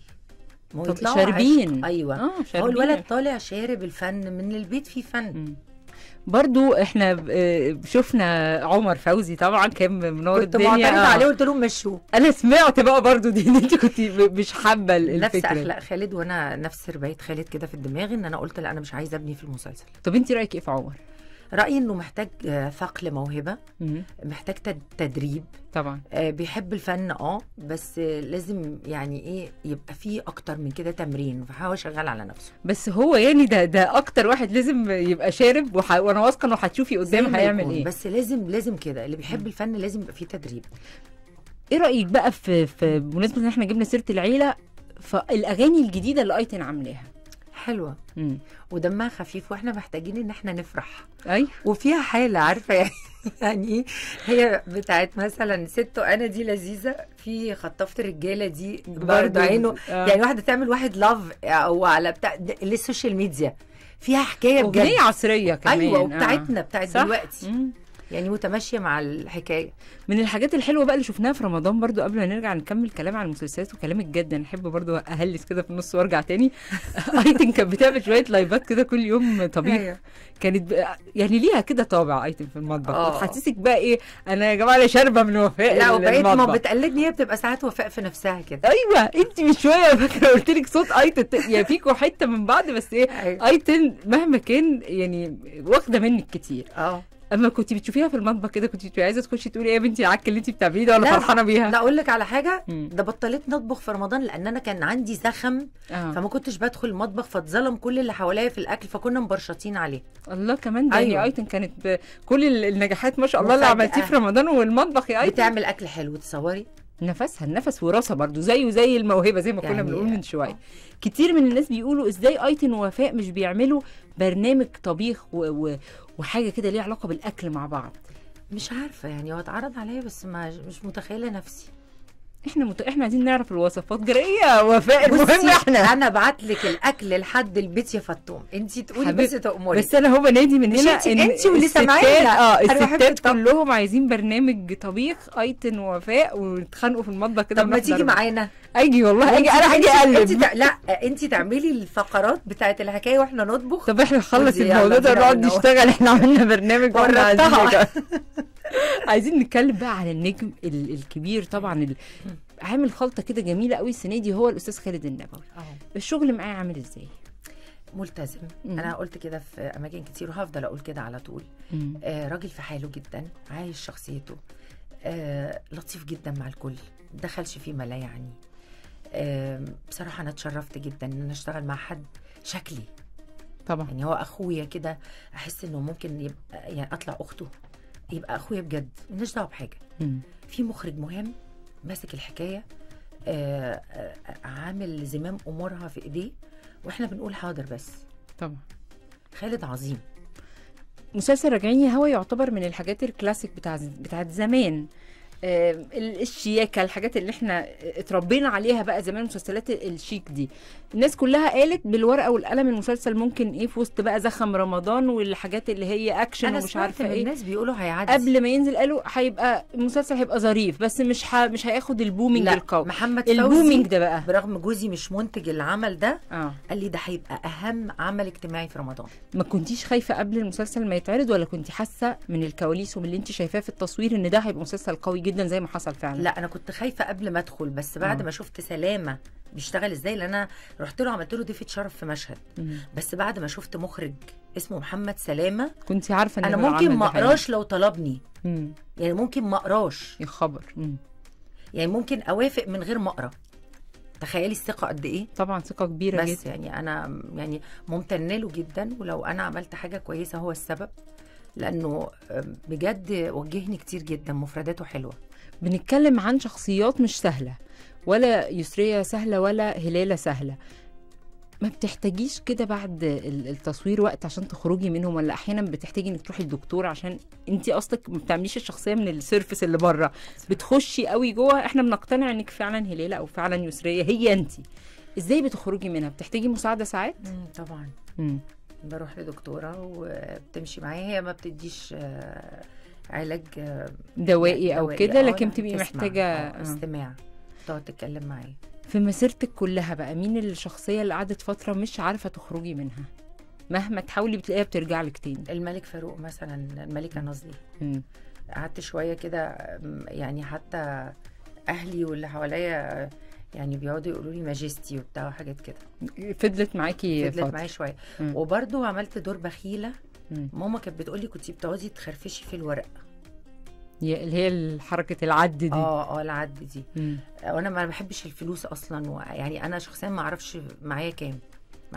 هو شاربين. أيوه آه هو شاربين الولد طالع شارب الفن من البيت فيه فن مم. برضو إحنا آه، شفنا عمر فوزي طبعا كان منور كنت الدنيا معترضه آه. عليه قلت لهم مشوه أنا سمعت بقى برضو دي إن أنت كنت مش حابة نفس الفكرة دي. أخلاق خالد وأنا نفس ربايه خالد كده في الدماغ إن أنا قلت لا أنا مش عايزة أبني في المسلسل طب أنت رأيك إيه في عمر رأيي إنه محتاج آه، ثقل موهبة مم. محتاج تد- تدريب. طبعا. آه، بيحب الفن آه بس لازم يعني إيه يبقى فيه أكتر من كده تمرين. فهو شغال على نفسه. بس هو يعني ده ده أكتر واحد لازم يبقى شارب وح... وأنا واثقة إنه هتشوفي قدام هيعمل إيه. بس لازم لازم كده. اللي بيحب الفن لازم يبقى فيه تدريب. إيه رأيك بقى في في بمناسبة إن إحنا جبنا سيرة العيلة فالأغاني الجديدة اللي أيتن عاملاها حلوة مم. ودمها خفيف وإحنا محتاجين إن إحنا نفرح أي وفيها حالة عارفة يعني هي بتاعت مثلا ست أنا دي لذيذة في خطافه الرجالة دي برضه عينه آه. يعني واحدة تعمل واحد لاف أو على بتاع للسوشيال ميديا فيها حكاية بجد اغنيه عصرية كمان أيوه آه. وبتاعتنا بتاعت صح؟ دلوقتي مم. يعني متماشية مع الحكاية من الحاجات الحلوة بقى اللي شفناها في رمضان برضو قبل ما نرجع نكمل كلام عن المسلسلات وكلام الجد أنا أحب برضو أهلس كده في النص وأرجع تاني ايتن كانت بتعمل شوية لايفات كده كل يوم طبيخ أيوة. كانت ب... يعني ليها كده طابع ايتن في المطبخ آه. بتحسسك بقى إيه أنا يا جماعة أنا شاربة من وفاء لا وبقيت ما. بتقلدني هي بتبقى ساعات وفاء في نفسها كده أيوه انت من شوية فاكره قلت لك صوت ايتن يا فيكوا حتة من بعض بس إيه أيوة. ايتن مهما كان يعني واخدة منك كتير آه أما كنت بتشوفيها في المطبخ كده كنت بتبقي عايزة تخشي تقولي إيه يا بنتي العك اللي انت بتعمليه ده ولا لا، فرحانة بيها لا أقول لك على حاجة. ده بطلت نطبخ في رمضان لأن أنا كان عندي زخم آه. فما كنتش بدخل المطبخ فاتظلم كل اللي حواليا في الأكل فكنا مبرشطين عليه الله كمان ده أيوة. أيوة. أيتن كانت. كل ال- النجاحات ما شاء الله اللي. عملتيه في رمضان والمطبخ يا أيتن بتعمل أكل حلو تصوري نفسها النفس وراسها برضو زيه زي الموهبة زي ما كنا يعني- بنقول من شوية كتير من الناس بيقولوا إزاي أيتن ووفاء مش بيعملوا برنامج طبيخ و... و... وحاجة كده ليها علاقة بالأكل مع بعض. مش عارفة يعني هو اتعرض عليا بس ما مش متخيلة نفسي. إحنا مت... إحنا عايزين نعرف الوصفات. جريه وفاء المهم إحنا. أنا بعت لك الأكل لحد البيت يا فتوم انت تقولي بس تأمري. بس أنا هو بنادي من هنا انتي- انتي واللي سامعانا. آه الستات. كلهم عايزين برنامج طبيخ أيتن ووفاء ويتخانقوا في المطبخ كده طب ما تيجي. معانا. أجي والله أجي أنا هاجي أقلب. تع- لا أنت تعملي الفقرات بتاعت الحكاية وإحنا نطبخ. طب إحنا نخلص الموضوع ده نقعد. نشتغل. إحنا عملنا برنامج وإحنا عايزين عايزين نتكلم بقى عن النجم ال- الكبير طبعا ال- عامل خلطة كده جميلة قوي السنة دي هو الأستاذ خالد النبوي. الشغل معاه عامل إزاي؟ ملتزم. مم. أنا قلت كده في أماكن كتير وهفضل أقول كده على طول. آه راجل في حاله جدا عايش شخصيته. آه لطيف جدا مع الكل دخلش فيما لا يعني آه بصراحة أنا اتشرفت جدا إن أنا أشتغل مع حد شكلي. طبعا. يعني هو أخويا كده أحس إنه ممكن يبقى يعني أطلع أخته يبقى أخويا بجد مالناش دعوة بحاجة. مم. في مخرج مهم ماسك الحكاية آه آه عامل زمام أمورها في إيديه وإحنا بنقول حاضر بس. طبعا. خالد عظيم. مسلسل راجعين يا هوا يعتبر من الحاجات الكلاسيك بتاع بتاعت زمان. آه، الشياكة الحاجات اللي إحنا اتربينا عليها بقى زمان المسلسلات الشيك دي. الناس كلها قالت بالورقة والقلم المسلسل ممكن إيه في وسط بقى زخم رمضان والحاجات اللي هي اكشن ومش عارفة إيه. الناس بيقولوا هيعدي. قبل ما ينزل قالوا هيبقى المسلسل هيبقى ظريف بس مش ح... مش هياخد ال booming لا القوي. محمد البومينج ده بقى. برغم جوزي مش منتج العمل ده آه. قال لي ده هيبقى أهم عمل اجتماعي في رمضان. ما كنتيش خايفة قبل المسلسل ما يتعرض ولا كنتي حاسة من الكواليس ومن اللي انت شايفاه في التصوير إن ده هيبقى مسلسل قوي جدا زي ما حصل فعلا لا أنا كنت خايفة قبل ما أدخل بس بعد. ما شفت سلامة بيشتغل إزاي لأن أنا رحت له عملت له ضيفة شرف في مشهد. بس بعد ما شفت مخرج اسمه محمد سلامة كنت عارفة إن أنا ممكن ما. أقراش لو طلبني مم. يعني ممكن ما أقراش يا خبر. يعني ممكن أوافق من غير ما أقرأ تخيلي الثقة قد إيه طبعا ثقة كبيرة بس جدا يعني أنا يعني ممتنة له جدا ولو أنا عملت حاجة كويسة هو السبب لأنه بجد وجهني كتير جدا مفرداته حلوة. بنتكلم عن شخصيات مش سهلة ولا يسرية سهلة ولا هلالة سهلة. ما بتحتاجيش كده بعد ال- التصوير وقت عشان تخرجي منهم ولا أحيانا بتحتاجي إنك تروحي الدكتور؟ عشان أنت أصلك ما بتعمليش الشخصية من السيرفس اللي بره. بتخشي قوي جوه. إحنا بنقتنع إنك فعلا هلالة أو فعلا يسرية هي أنت. إزاي بتخرجي منها؟ بتحتاجي مساعدة ساعات؟ طبعا. مم. بروح لدكتورة وبتمشي معايا هي ما بتديش آه، علاج آه، دوائي أو. كده آه، لكن بتبقي. محتاجة. استماع تقعد تتكلم معايا في مسيرتك كلها بقى مين الشخصية اللي قعدت فترة مش عارفة تخرجي منها مهما تحاولي بتلاقيها بترجع لك تاني الملك فاروق مثلا الملكه نازلي. قعدت شوية كده يعني حتى أهلي واللي حواليا يعني بيقعدوا يقولوا لي ماجستي وبتاع وحاجات كده فضلت معاكي فضلت. معايا شوية. وبرضو عملت دور بخيلة مم. ماما كانت بتقولي كنتي بتقعدي تخرفشي في الورق هي- اللي هي حركة العد دي آه آه العد دي مم. وأنا ما بحبش الفلوس أصلا يعني أنا شخصيا ما أعرفش معايا كام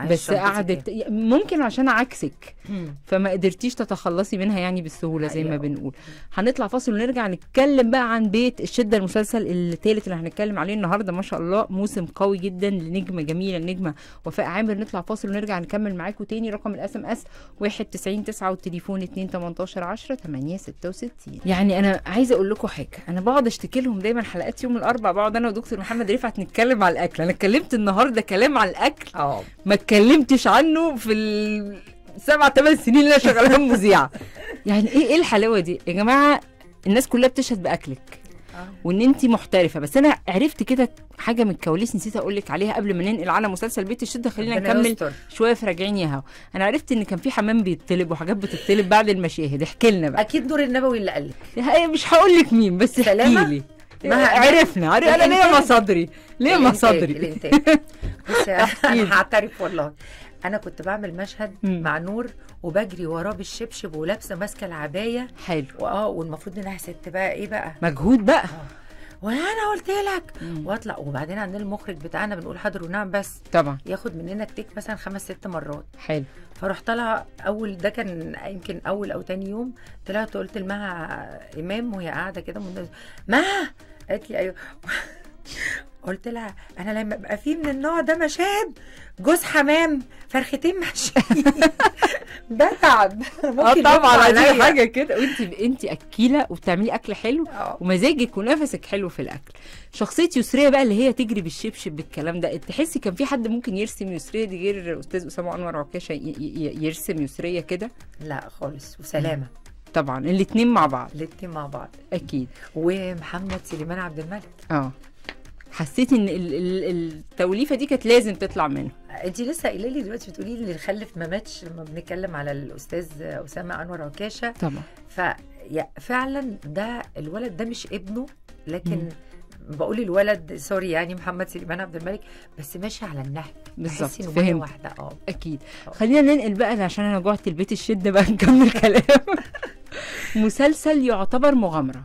بس قعدت. ممكن عشان عكسك. مم. فما قدرتيش تتخلصي منها يعني بالسهوله زي ما حقيقة. بنقول. هنطلع فاصل ونرجع نتكلم بقى عن بيت الشدة المسلسل الثالث اللي هنتكلم عليه النهارده ما شاء الله. موسم قوي جدا لنجمة جميلة النجمه وفاء عامر. نطلع فاصل ونرجع نكمل معاكم تاني. رقم ال SMS 1 90 9 والتليفون 2 18 10 8 66 يعني أنا عايزة أقول لكم حاجة. أنا بقعد أشتكي لهم دايما حلقات يوم الاربعاء بقعد أنا ودكتور محمد رفعت نتكلم على الأكل. أنا اتكلمت النهارده كلام على الأكل. آه. اتكلمتش عنه في السبع ثمان سنين اللي أنا شغالة مذيعه يعني إيه إيه الحلاوة دي؟ يا جماعة الناس كلها بتشهد بأكلك آه. وإن انت محترفة. بس أنا عرفت كده حاجة من الكواليس نسيت أقول لك عليها قبل ما ننقل على مسلسل بيت الشدة. خلينا نكمل يستر. شوية في راجعين يا هوا. أنا عرفت إن كان في حمام بيتطلب وحاجات بتطلب بعد المشاهد. احكي لنا بقى. أكيد نور النبوي اللي قال لك مش هقول لك مين بس احكي؟ لي. ما- عرفنا عرف أنا الإنتاج. مصادري. الإنتاج- مصادري. أكيد. أنا هعترف والله. أنا كنت بعمل مشهد مم. مع نور وبجري وراه بالشبشب ولابسة ماسكة العباية. حلو. وآه والمفروض إنها ست بقى إيه بقى؟ مجهود بقى. وأنا قلت لك. واطلع. وبعدين عندنا المخرج بتاعنا بنقول حاضر ونعم بس. طبعا. ياخد مننا التيك مثلا خمس ست مرات. حلو. فروح طالعة أول ده كان يمكن أول أو تاني يوم. طلعت قلت لمها إمام وهي قاعدة كده مها قالت لي أيوه. قلت لها أنا لما ابقى في من النوع ده مشاهد جوز حمام فرختين مشاهد بتعب آه طبعا عليا. حاجة كده. وأنت أنت أكيلة وبتعملي أكل حلو آه. ومزاجك ونفسك حلو في الأكل. شخصية يسرية بقى اللي هي تجري بالشبشب بالكلام ده تحسي كان في حد ممكن يرسم يسرية دي غير أستاذ أسامة أنور عكاشه يرسم يسرية كده؟ لا خالص. وسلامة. طبعا. الاتنين مع بعض. الاتنين مع بعض. أكيد. ومحمد سليمان عبد الملك. آه. حسيتي إن ال- ال- التوليفة دي كانت لازم تطلع منه. انت لسه قايلة لي دلوقتي بتقولي لي اللي خلف ما ماتش لما بنتكلم على الأستاذ أسامة أنور عكاشة. طبعا. ففعلا ده الولد ده مش ابنه لكن مم. بقول الولد سوري يعني محمد سليمان عبد الملك بس ماشي على النهج. بالظبط، فهمت. واحدة آه. أكيد. آه. خلينا ننقل بقى عشان أنا جوعت البيت الشدة بقى نكمل كلام. مسلسل يعتبر مغامرة.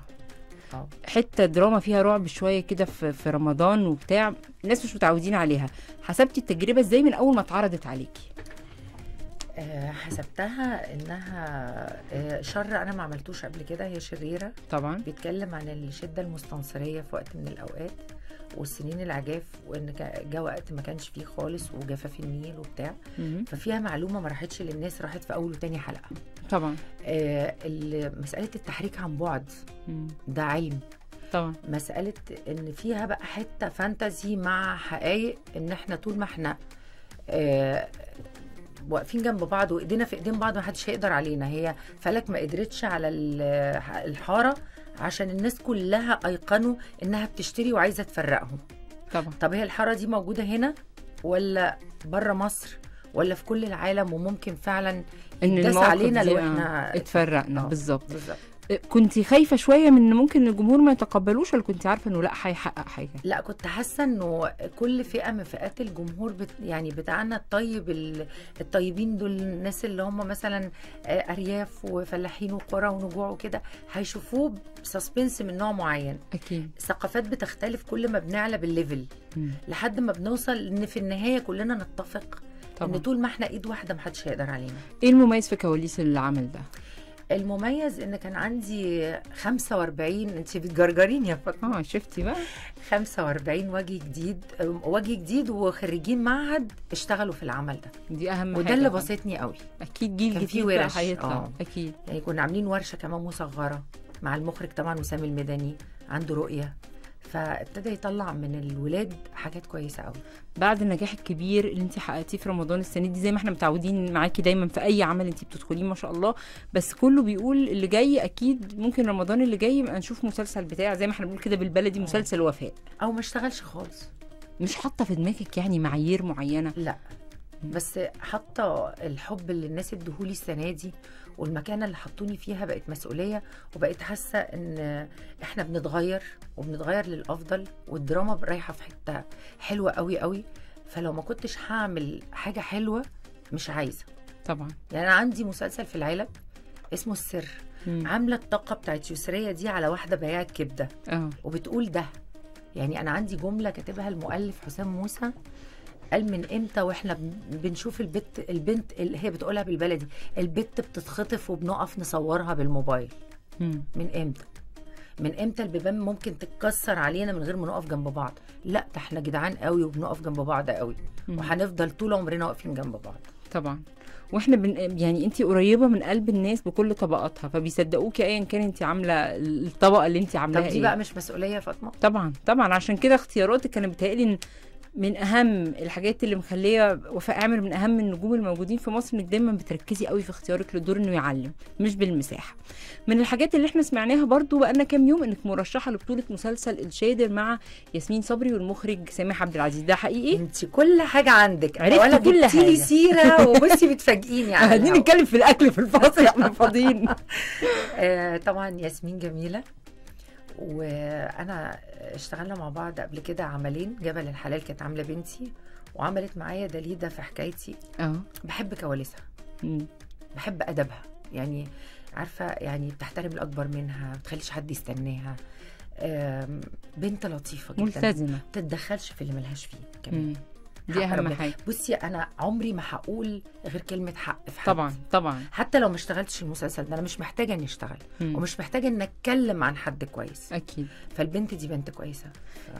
حتة دراما فيها رعب شوية كده في, في رمضان وبتاع الناس مش متعودين عليها. حسبتي التجربة إزاي من أول ما اتعرضت عليكي؟ آه، حسبتها إنها آه، شر أنا ما عملتوش قبل كده هي شريرة. طبعا. بيتكلم عن الشدة المستنصرية في وقت من الأوقات والسنين العجاف وإن جه وقت ما كانش فيه خالص وجفاف النيل وبتاع. ففيها معلومة ما راحتش للناس راحت في أول وتاني حلقة. طبعا. آه، ال- مسألة التحريك عن بعد. مم. ده علم طبعا. مسألة إن فيها بقى حتة فانتزي مع حقائق إن إحنا طول ما إحنا آه، واقفين جنب بعض وإيدينا في إيدين بعض محدش هيقدر علينا. هي فلك ما قدرتش على ال- الحارة عشان الناس كلها أيقنوا إنها بتشتري وعايزة تفرقهم. طبعا. طب هي الحارة دي موجودة هنا ولا بره مصر ولا في كل العالم وممكن فعلا إن يتداس المواقف علينا لو إحنا اتفرقنا. آه، بالظبط. بالظبط. كنت خايفة شوية من إن ممكن الجمهور ما يتقبلوش ولا كنت عارفة إنه لأ هيحقق حاجة؟ لأ كنت حاسة إنه كل فئة من فئات الجمهور بت يعني بتاعنا الطيب ال- الطيبين دول الناس اللي هم مثلا آه، أرياف وفلاحين وقرى ونجوع وكده هيشوفوه ب suspense من نوع معين. أكيد. الثقافات بتختلف كل ما بنعلى بال level. لحد ما بنوصل إن في النهاية كلنا نتفق طبعا. ان طول ما إحنا إيد واحدة محدش هيقدر علينا. إيه المميز في كواليس العمل ده؟ المميز إن كان عندي 45 أنت بتجرجرين يا فاطمة. آه شفتي بقى. 45 وجه جديد وجه جديد وخريجين معهد اشتغلوا في العمل ده. دي أهم وده حاجة اللي طبعاً. بسطني قوي. أكيد جيل كان في جديد بقى ورش، هيطلع. آه. أكيد. يعني كنا عاملين ورشة كمان مصغرة مع المخرج طبعا وسام المدني عنده رؤية. فابتدى يطلع من الولاد حاجات كويسة قوي بعد النجاح الكبير اللي انت حققتيه في رمضان السنة دي زي ما إحنا متعودين معاكي دايما في أي عمل انت بتدخليه ما شاء الله بس كله بيقول اللي جاي أكيد ممكن رمضان اللي جاي يبقى نشوف مسلسل بتاع زي ما إحنا بنقول كده بالبلدي آه. مسلسل وفاء. أو ما اشتغلش خالص. مش حاطة في دماغك يعني معايير معينة؟ لا. بس حاطة الحب اللي الناس ادوهولي السنة دي والمكانة اللي حطوني فيها بقت مسؤولية وبقيت حاسة إن إحنا بنتغير وبنتغير للأفضل والدراما رايحة في حتة حلوة قوي قوي فلو ما كنتش هعمل حاجة حلوة مش عايزة. طبعا. يعني أنا عندي مسلسل في العيلة اسمه السر. مم. عاملة الطاقة بتاعت يسرية دي على واحدة بياعه كبدة. آه. وبتقول ده. يعني أنا عندي جملة كاتبها المؤلف حسام موسى. قال من إمتى وإحنا بن- بنشوف البت البنت اللي هي بتقولها بالبلدي البت بتتخطف وبنقف نصورها بالموبايل. مم. من إمتى؟ من إمتى البيبان ممكن تتكسر علينا من غير ما نقف جنب بعض؟ لا ده إحنا جدعان قوي وبنقف جنب بعض قوي. مم. وهنفضل طول عمرنا واقفين جنب بعض. طبعا. وإحنا بن... يعني انت قريبة من قلب الناس بكل طبقاتها فبيصدقوكي ايا كان انت عاملة الطبقة اللي انت طب عاملاها دي إيه. بقى مش مسؤولية يا فاطمة؟ طبعا طبعا. عشان كده اختياراتك كانت بتهيألي إن من أهم الحاجات اللي مخلية وفاء عامر من أهم النجوم الموجودين في مصر إنك دايما بتركزي قوي في اختيارك للدور إنه يعلم مش بالمساحة. من الحاجات اللي إحنا سمعناها برضو بقالنا كام يوم إنك مرشحة لبطولة مسلسل الشادر مع ياسمين صبري والمخرج سامح عبد العزيز. ده حقيقي؟ انت كل حاجة عندك. عرفت كل حاجة. سيرة وبصي بتفاجئيني على قاعدين. نتكلم في الأكل في الفاصل إحنا فاضيين. آه، طبعا ياسمين جميلة. وانا اشتغلنا مع بعض قبل كده عملين جبل الحلال كانت عاملة بنتي وعملت معايا دليدة في حكايتي. آه. بحب كواليسها. بحب أدبها. يعني عارفة يعني بتحترم الأكبر منها ما بتخليش حد يستناها. بنت لطيفة جدا. ملتزمة. ما تتدخلش في اللي ملهاش فيه كمان. مم. دي أهم. حاجة. بصي أنا عمري ما هقول غير كلمة حق في حد. طبعا طبعا. حتى لو ما اشتغلتش المسلسل ده أنا مش محتاجة إني أشتغل. مم. ومش محتاجة ان أتكلم عن حد كويس. أكيد. فالبنت دي بنت كويسة. ف...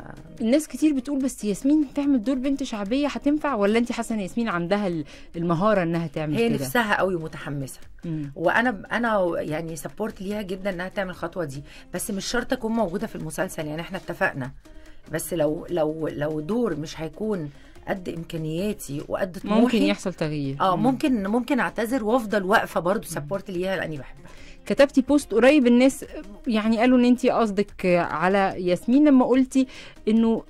الناس كتير بتقول بس ياسمين تعمل دور بنت شعبية هتنفع؟ ولا انت حاسة إن ياسمين عندها ال- المهارة إنها تعمل هي كده؟ نفسها قوي ومتحمسه مم. وأنا أنا يعني support ليها جدا إنها تعمل الخطوة دي. بس مش شرط اكون موجودة في المسلسل يعني إحنا اتفقنا. بس لو لو لو دور مش هيكون قد إمكانياتي وقد طموحي ممكن يحصل تغيير. آه مم. ممكن ممكن أعتذر وأفضل واقفة برضو support ليها لأني بحبها. كتبتي بوست قريب الناس يعني قالوا إن انت قصدك على ياسمين لما قلتي إنه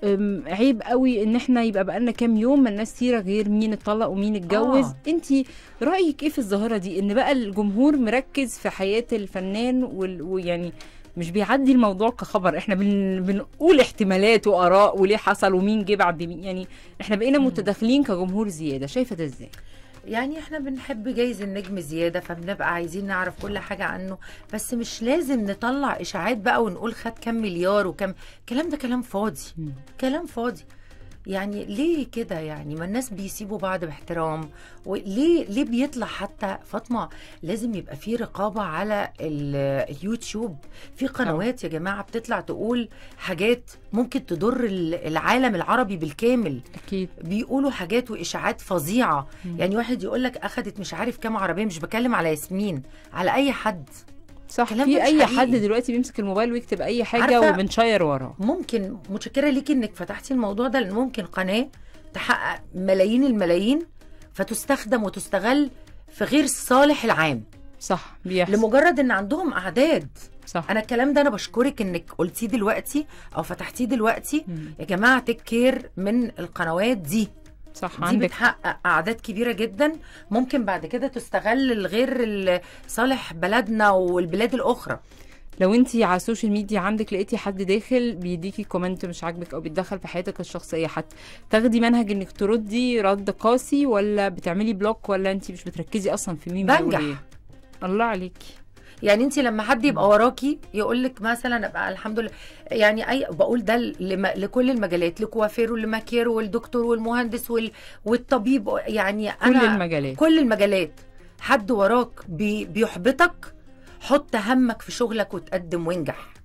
عيب قوي إن إحنا يبقى بقالنا كام يوم ما لناش سيرة غير مين اتطلق ومين اتجوز. آه. انت رأيك إيه في الظاهرة دي؟ إن بقى الجمهور مركز في حياة الفنان وال- ويعني مش بيعدي الموضوع كخبر. إحنا بن... بنقول احتمالات وآراء وليه حصل ومين جه بعد مين. يعني إحنا بقينا متداخلين كجمهور زيادة. شايفة ده إزاي؟ يعني إحنا بنحب جايز النجم زيادة فبنبقى عايزين نعرف كل حاجة عنه. بس مش لازم نطلع إشاعات بقى ونقول خد كام مليار وكم الكلام ده كلام فاضي. كلام فاضي. يعني ليه كده يعني؟ ما الناس بيسيبوا بعض باحترام. وليه ليه بيطلع حتى فاطمة لازم يبقى في رقابة على ال- اليوتيوب؟ في قنوات يا جماعة بتطلع تقول حاجات ممكن تضر ال- العالم العربي بالكامل. أكيد. بيقولوا حاجات وإشاعات فظيعة. مم. يعني واحد يقول لك أخدت مش عارف كام عربية مش بكلم على ياسمين على أي حد. صح في أي حقيقي. حد دلوقتي بيمسك الموبايل ويكتب أي حاجة وبنشير وراه. ممكن متشكرة ليكي إنك فتحتي الموضوع ده لأن ممكن قناة تحقق ملايين الملايين فتستخدم وتستغل في غير صالح العام. صح بيحصل. لمجرد إن عندهم أعداد. صح. أنا الكلام ده أنا بشكرك إنك قلتيه دلوقتي أو فتحتيه دلوقتي. مم. يا جماعة take care من القنوات دي. صح دي عندك بتحقق أعداد كبيرة جدا. ممكن بعد كده تستغل لغير ال- صالح بلدنا والبلاد الأخرى. لو انت على السوشيال ميديا عندك لقيتي حد داخل بيديكي comment مش عاجبك أو بيتدخل في حياتك الشخصية حتى تاخدي منهج إنك تردي رد قاسي ولا بتعملي block ولا انت مش بتركزي أصلا في مين بيقول بنجح. إيه؟ الله عليكي. يعني انت لما حد يبقى وراكي يقول لك مثلا أبقى الحمد لله يعني أي بقول ده لم- لكل المجالات لكوافير والماكيير والدكتور والمهندس وال والطبيب يعني كل أنا المجالات. كل المجالات. حد وراك بي بيحبطك حط همك في شغلك وتقدم وانجح.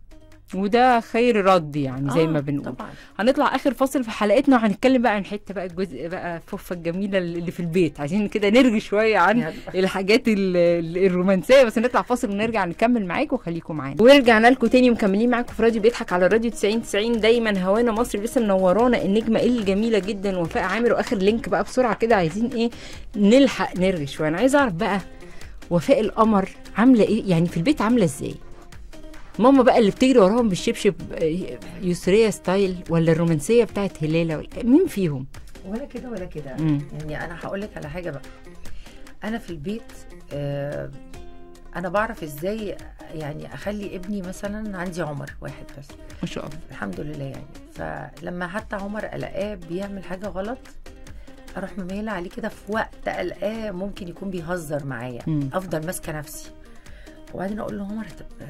وده خير رد يعني زي آه، ما بنقول. طبعا. هنطلع آخر فاصل في حلقتنا وهنتكلم بقى عن حتة بقى الجزء بقى فوفه الجميلة اللي في البيت. عايزين كده نرغي شوية عن يلا. الحاجات ال- ال- الرومانسية بس نطلع فاصل ونرجع نكمل معاكم وخليكم معانا. ورجعنا لكم تاني ومكملين معاكم في راديو بيضحك على الراديو 90 90 دايما هوانا مصر لسه منورانا النجمة الجميلة جدا. وفاء عامر وآخر link بقى بسرعة كده عايزين إيه؟ نلحق نرغي شوية. أنا عايزه أعرف بقى وفاء القمر عاملة إيه؟ يعني في البيت عاملة إزاي؟ ماما بقى اللي بتجري وراهم بالشبشب آه، يسرية ستايل ولا الرومانسية بتاعت هلالة ولا مين فيهم؟ ولا كده ولا كده. يعني أنا هقول لك على حاجة بقى. أنا في البيت آه أنا بعرف إزاي يعني أخلي ابني مثلا عندي عمر واحد بس. ما شاء الله. الحمد لله يعني. فلما حتى عمر ألاقاه بيعمل حاجة غلط أروح مميلة عليه كده في وقت ألاقاه ممكن يكون بيهزر معايا. أفضل ماسكة نفسي. وبعدين أقول له عمر طب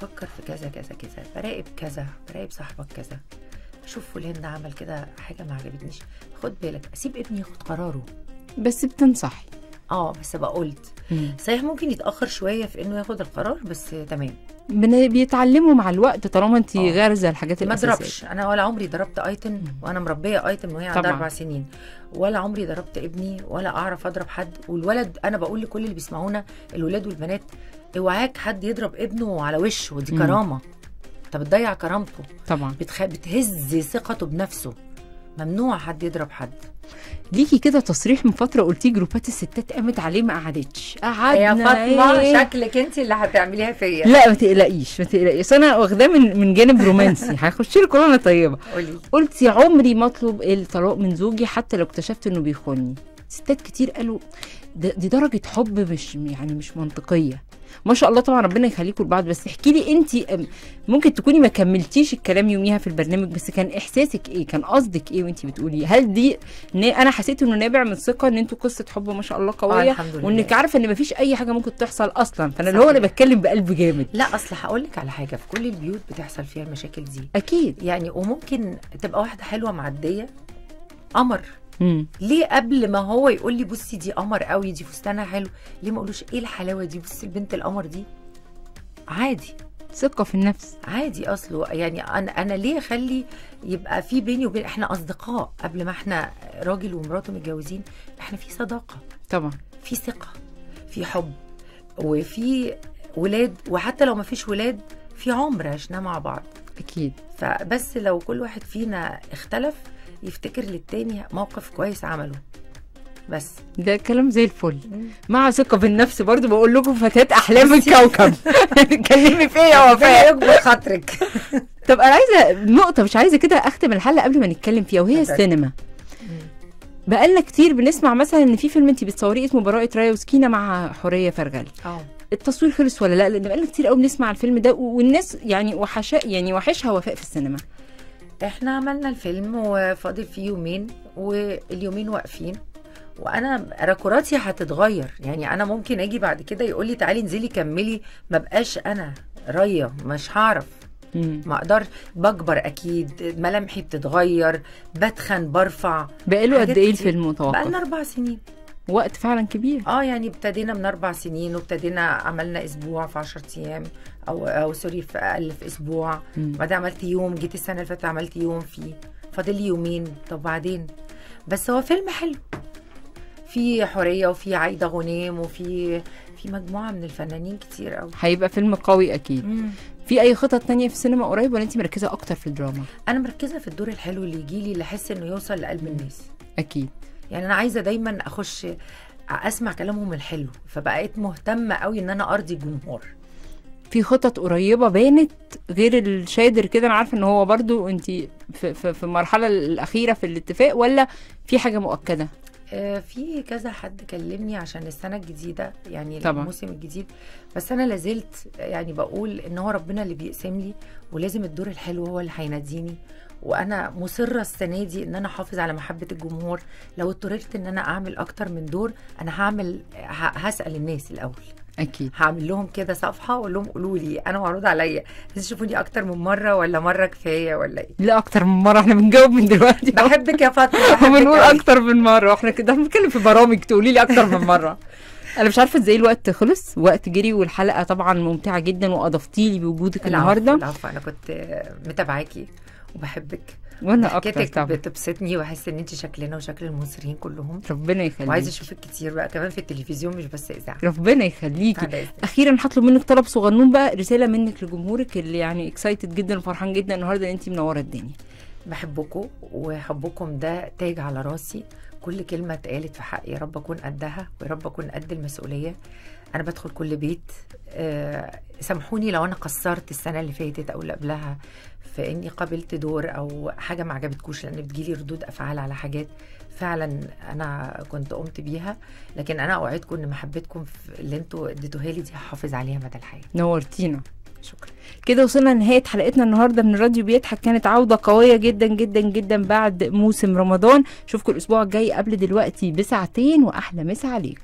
تفكر في كذا كذا كذا براقب كذا براقب صاحبك كذا. شوف فلان ده عمل كده حاجة ما عجبتنيش. خد بالك اسيب ابني ياخد قراره. بس بتنصحي. آه بس بقى قلت. صحيح ممكن يتأخر شوية في إنه ياخد القرار بس تمام. بيتعلموا مع الوقت طالما انت آه. غارزه الحاجات ما الأساسية. ضربش أنا ولا عمري ضربت ايتن وأنا مربية ايتن وهي عندها. أربع سنين. ولا عمري ضربت ابني ولا أعرف أضرب حد. والولد أنا بقول لكل اللي بيسمعونا الولاد والبنات اوعاك حد يضرب ابنه على وشه ودي مم. كرامة. انت بتضيع كرامته. طبعا. بتخ... بتهز ثقته بنفسه. ممنوع حد يضرب حد. ليكي كده تصريح من فترة قلتي جروبات الستات قامت عليه ما قعدتش. يا قعدنا فاطمة إيه؟ شكلك انت اللي هتعمليها فيا. لا ما تقلقيش ما تقلقيش. أنا واخداه من من جانب رومانسي. هخش لك وأنا طيبة. قولي. قلتي عمري ما أطلب الطلاق من زوجي حتى لو اكتشفت إنه بيخوني. ستات كتير قالوا دي درجة حب مش يعني مش منطقية. ما شاء الله طبعا ربنا يخليكم لبعض. بس احكي لي انت ممكن تكوني ما كملتيش الكلام يوميها في البرنامج بس كان إحساسك إيه؟ كان قصدك إيه وانت بتقولي؟ هل دي أنا حسيت إنه نابع من ثقة إن أنتوا قصة حب ما شاء الله قوية؟ لله. وإنك عارفة إن مفيش أي حاجة ممكن تحصل أصلا. فأنا اللي هو أنا. بتكلم بقلب جامد. لا أصل هقول لك على حاجة. في كل البيوت بتحصل فيها المشاكل دي. أكيد. يعني وممكن تبقى واحدة حلوة معدية قمر. امم ليه قبل ما هو يقول لي بصي دي قمر قوي دي فستانها حلو ليه ما اقولوش إيه الحلاوة دي؟ بصي البنت القمر دي. عادي ثقة في النفس. عادي اصله يعني أنا أنا ليه أخلي يبقى في بيني وبين إحنا أصدقاء قبل ما إحنا راجل ومراته متجوزين إحنا في صداقة. طبعا. في ثقة في حب وفي ولاد وحتى لو ما فيش ولاد في عمر عشناه مع بعض. أكيد. فبس لو كل واحد فينا اختلف يفتكر للتاني موقف كويس عمله. بس. ده كلام زي الفل. مع ثقة بالنفس برضو بقول لكم فتاة أحلام الكوكب. كلمي فيا يا ربنا وفاء يكبر خاطرك. طب أنا عايزة نقطة مش عايزة كده أختم الحلقة قبل ما نتكلم فيها وهي. السينما. بقالنا كتير بنسمع مثلا إن في فيلم انت بتصوريه اسمه براءة راية وسكينة مع حورية فرغلي آه. التصوير خلص ولا لأ؟ لأن بقالنا كتير قوي بنسمع الفيلم ده والناس يعني وحشا يعني وحشها وفاء في السينما. إحنا عملنا الفيلم وفاضل فيه يومين واليومين واقفين وأنا ركوراتي هتتغير. يعني أنا ممكن أجي بعد كده يقول لي تعالي انزلي كملي ما بقاش أنا راية مش هعرف. ما أقدرش بكبر أكيد ملامحي بتتغير بتخن برفع. بقاله قد إيه. الفيلم بقالنا متوقف أربع سنين. وقت فعلا كبير. آه يعني ابتدينا من أربع سنين وابتدينا عملنا أسبوع في 10 أيام. أو أو سوري في أقل في أسبوع. مم. بعدين عملت يوم جيت السنة اللي فاتت عملت يوم فيه. فاضل لي يومين. طب بعدين؟ بس هو فيلم حلو. في حورية وفي عايدة غنيم وفي في مجموعة من الفنانين كتير قوي هيبقى فيلم قوي أكيد. في أي خطط تانية في السينما قريب ولا انت مركزة أكتر في الدراما؟ أنا مركزة في الدور الحلو اللي يجي لي اللي احس إنه يوصل لقلب الناس. أكيد. يعني أنا عايزة دايما أخش أسمع كلامهم الحلو. فبقيت مهتمة قوي إن أنا أرضي الجمهور في خطط قريبة بانت غير الشادر كده. أنا عارفة إن هو برضو انت في, في, في المرحلة الأخيرة في الاتفاق ولا في حاجة مؤكدة؟ آه، في كذا حد كلمني عشان السنة الجديدة يعني طبعا. الموسم الجديد. بس أنا لازلت يعني بقول إن هو ربنا اللي بيقسم لي ولازم الدور الحلو هو اللي هيناديني. وأنا مصرة السنة دي إن أنا أحافظ على محبة الجمهور. لو اضطررت إن أنا أعمل أكتر من دور أنا هعمل هسأل الناس الأول. أكيد. هعمل لهم كده صفحة وأقول لهم قولوا لي أنا معروض عليا. عايزين تشوفوني أكتر من مرة ولا مرة كفاية ولا إيه؟ لا أكتر من مرة. إحنا بنجاوب من دلوقتي. بحبك يا فاطمة أوي. أكتر من مرة. إحنا كده بنتكلم في برامج تقولي لي أكتر من مرة. أنا مش عارفة إزاي الوقت خلص. وقت جري والحلقة طبعا ممتعة جدا واضفتي لي بوجودك النهارده. العفو. أنا كنت متابعاكي وبحبك. وأنا أكتر طبعا. بتبسطني وأحس إن انت شكلنا وشكل المصريين كلهم. ربنا يخليك وعايزة أشوفك كتير بقى كمان في التلفزيون مش بس إذاعة. ربنا يخليكي. أخيرا هطلب منك طلب صغنون بقى رسالة منك لجمهورك اللي يعني excited جدا وفرحان جدا النهارده إن انت منورة الدنيا. بحبكم وحبكم ده تاج على راسي. كل كلمة اتقالت في حقي يا رب أكون قدها ويا رب أكون قد المسؤولية. أنا بدخل كل بيت. آه، سامحوني لو أنا قصرت السنة اللي فاتت أو اللي قبلها. في إني قابلت دور أو حاجة ما عجبتكوش لأن بتجيلي ردود أفعال على حاجات فعلا أنا كنت قمت بيها. لكن أنا أوعدكم إن محبتكم اللي أنتوا اديتوها لي دي هحافظ عليها مدى الحياة. نورتينا. شكرا. كده وصلنا لنهاية حلقتنا النهارده من الراديو بيضحك. كانت عودة قوية جدا جدا جدا بعد موسم رمضان. اشوفكم الأسبوع الجاي قبل دلوقتي بساعتين وأحلى مسا عليكم.